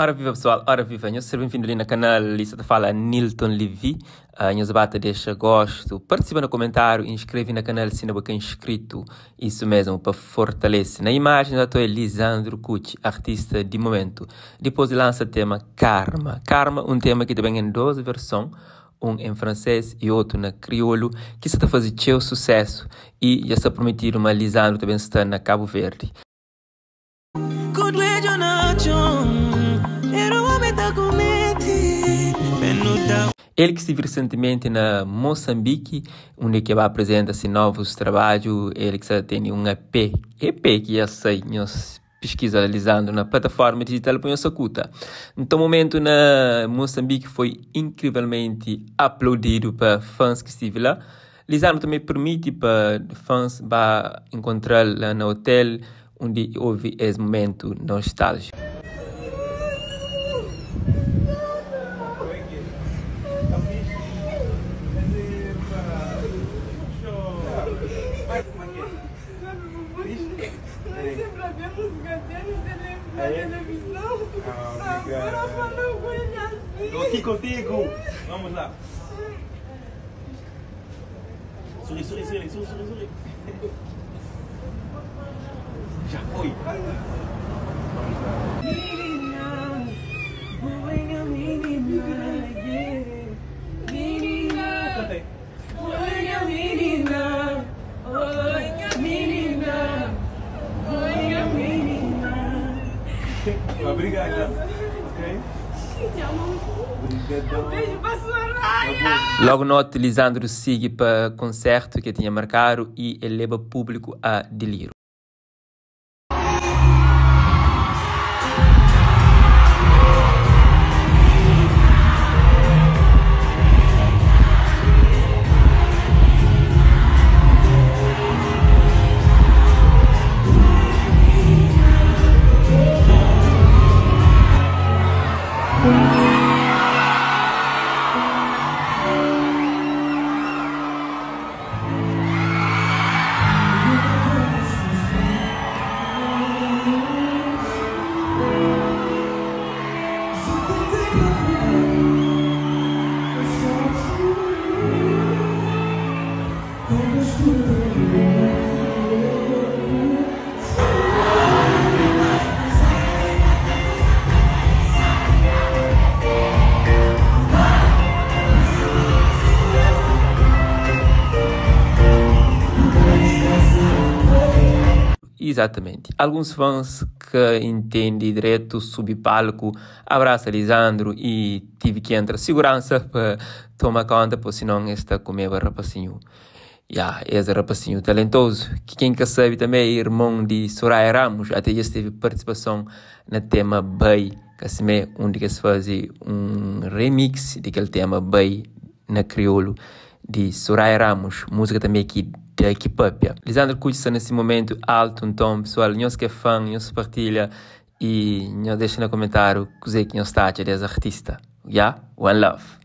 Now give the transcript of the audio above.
Ora viva pessoal, ora viva, eu sou bem-vindo ali no canal, lista fala Nilton Levi, uh, nós bata deixa gosto, participa no comentário, inscreve no canal se não é inscrito, isso mesmo, para fortalecer. Na imagem já estou Lisandro Cucci, artista de momento, depois lança o tema Karma, Karma, um tema que também em duas versões, um em francês e outro na crioulo, que está fazendo seu sucesso e já está prometido uma Lisandro também está na Cabo Verde. Ele que esteve recentemente na Moçambique, onde que vai apresentar-se novos trabalhos, ele que tem um EP, EP que já sei, pesquisa realizando na plataforma digital Punho Sacuta. Então, o momento na Moçambique foi incrivelmente aplaudido para fãs que estiveram lá. Lisandro também permite para fãs encontrar lá no hotel onde houve esse momento nostálgico. Na televisão. Agora falou com ele assim. Estou aqui contigo. Vamos lá. Sorri, sorri, sorri, sorri, sorri. Já foi. Menina, boinha menina, yeah. Obrigado. Logo note, Lisandro segue para concerto que tinha marcado e ele leva público a delírio. Exatamente. Alguns fãs que entendem direito subir palco, abraça Lisandro e tive que entrar segurança para tomar conta, porque senão está comendo rapacinho. Yeah, esse rapacinho talentoso, que quem que sabe também é irmão de Soraya Ramos, até já teve participação no tema Bay, que é onde se faz um remix daquele tema Bay na crioulo de Soraya Ramos, música também aqui da Equipapia. Lisandro Cucha nesse momento alto, então pessoal, nós que é fã, nós partilha e nós deixa no comentário o que nós está desse artista. Yeah? One love.